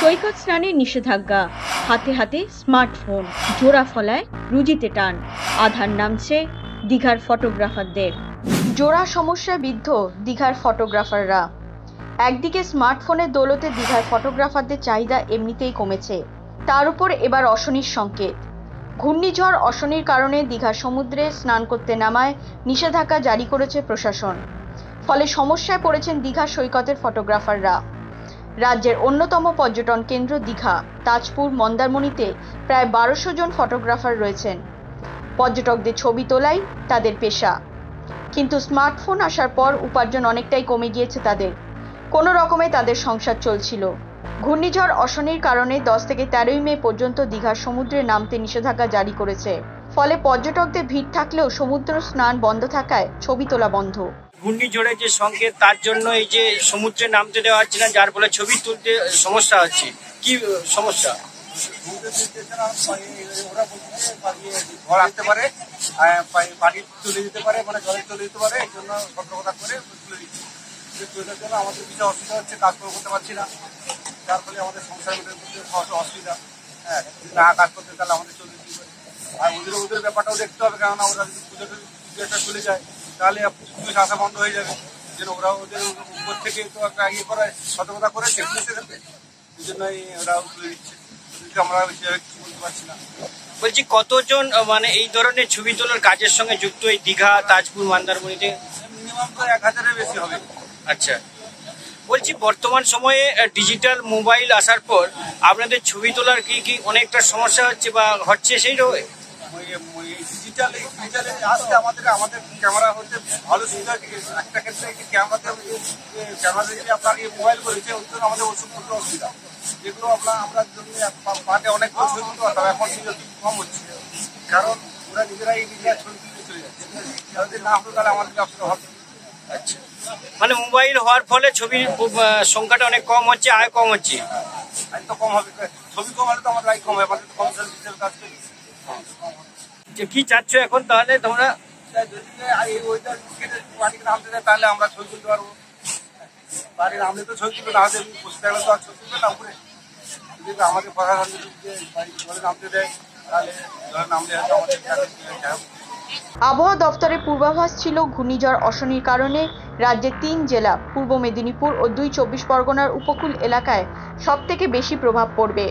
সৈকত স্নানের নিষেধাজ্ঞা। হাতে হাতে স্মার্টফোন, জোড়া ফলায় রুজিতে টান। আধার নামছে দীঘার ফটোগ্রাফারদের। জোড়া সমস্যায় বিদ্ধ দীঘার ফটোগ্রাফাররা। একদিকে স্মার্টফোনের দৌলতে দীঘার ফটোগ্রাফারদের চাহিদা এমনিতেই কমেছে। তার উপর এবার অশনির সংকেত। ঘূর্ণিঝড় অশনির কারণে দীঘার সমুদ্রে স্নান করতে নামায় নিষেধাজ্ঞা জারি করেছে প্রশাসন। ফলে সমস্যায় পড়েছেন দীঘা সৈকতের ফটোগ্রাফাররা। রাজ্যের অন্যতম পর্যটন কেন্দ্র দীঘা। তাজপুর, মন্দারমণিতে প্রায় বারোশো জন ফটোগ্রাফার রয়েছেন। পর্যটকদের ছবি তোলাই তাদের পেশা। কিন্তু স্মার্টফোন আসার পর উপার্জন অনেকটাই কমে গিয়েছে তাদের। কোনো রকমে তাদের সংসার চলছিল। ঘূর্ণিঝড় অশনির কারণে দশ থেকে তেরোই মে পর্যন্ত দীঘার সমুদ্রে নামতে নিষেধাজ্ঞা জারি করেছে। ফলে পর্যটকদের ভিড় থাকলেও সমুদ্র স্নান বন্ধ থাকায় ছবি তোলা বন্ধ। ঘূর্ণিঝড়ের যে সংকেত, তার জন্য এই যে সমুদ্রে নামতে দেওয়া হচ্ছে না, যার ফলে ছবি তুলতে সমস্যা হচ্ছে। কি সমস্যা? ঘর পারে তুলে পারে মানে জলে পারে এই জন্য করে তুলে আমাদের কিছু অসুবিধা হচ্ছে করতে পারছি না যার ফলে আমাদের অসুবিধা হ্যাঁ না কাজ করতে তাহলে আমাদের চলে দিতে পারে আর ওদের ওদের ব্যাপারটাও দেখতে হবে কেননা ওরা যদি পুজো পুজো একটা চলে যায়। তাহলে পুলিশ আসা বন্ধ হয়ে যাবে। যেন ওরা ওদের উপর থেকে তো একটা ইয়ে করে সতর্কতা করে সেফটি দেবে এই জন্যই ওরা তুলে দিচ্ছে। আমরা সেভাবে কিছু বলতে পারছি না। বলছি কতজন মানে এই ধরনের ছবি তোলার কাজের সঙ্গে যুক্ত? এই দীঘা তাজপুর মন্দারমণিতে? মিনিমাম তো এক হাজারের বেশি হবে। আচ্ছা। বলছি বর্তমান সময়ে ডিজিটাল মোবাইল আসার পর আপনাদের ছবি তোলার কি কি অনেকটা সমস্যা হচ্ছে বা হচ্ছে সেই রকম ডিজিটাল ডিজিটালে আসতে আমাদের আমাদের ক্যামেরা হচ্ছে ভালো সুবিধা একটা ক্ষেত্রে ক্যামেরাতে ক্যামেরাতে যদি আপনার এই মোবাইল করেছে ওই জন্য আমাদের ওষুধপত্র অসুবিধা। যেগুলো আপনার আমরা জন্য পাটে অনেক বছর ছবি পারতাম এখন কম হচ্ছে। কারণ ওরা নিজেরাই নিজেরা ছবি তুলতে চলে যাচ্ছে। যদি না হতো তাহলে আমাদের ব্যবসা হবে? আচ্ছা। মানে মোবাইল হওয়ার ফলে ছবির সংখ্যাটা অনেক কম হচ্ছে আয় কম হচ্ছে। আইন তো কম হবে ছবি কম হলে তো আমাদের আয় কম হবে আমাদের কম সার্ভিস হিসেবে কাজ করি। কি চাচ্ছ এখন তাহলে তোমরা তাই যদি এই ওইটা কেটে বাড়িতে নামতে দেয় তাহলে আমরা ছবি তুলতে পারব। বাড়ির নামলে তো ছবি তুলবে না হলে বসে থাকলে তো আর ছবি তুলবে না উপরে। যদি আমাদের প্রশাসন যদি বাড়ি নামতে দেয় তাহলে নামলে হয়তো আমাদের আবহাওয়া দফতরের পূর্বাভাস ছিল ঘূর্ণিঝড় অশনির কারণে রাজ্যের তিন জেলা পূর্ব মেদিনীপুর ও দুই চব্বিশ পরগনার উপকূল এলাকায় সবথেকে বেশি প্রভাব পড়বে।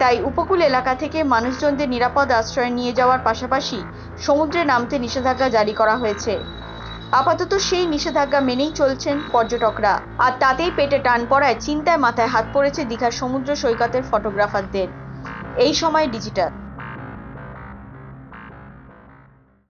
তাই উপকূল এলাকা থেকে মানুষজনদের নিরাপদ আশ্রয়ে নিয়ে যাওয়ার পাশাপাশি সমুদ্রে নামতে নিষেধাজ্ঞা জারি করা হয়েছে। আপাতত সেই নিষেধাজ্ঞা মেনেই চলছেন পর্যটকরা। আর তাতেই পেটে টান পড়ায় চিন্তায় মাথায় হাত পড়েছে দীঘার সমুদ্র সৈকতের ফটোগ্রাফারদের। এই সময় ডিজিটাল।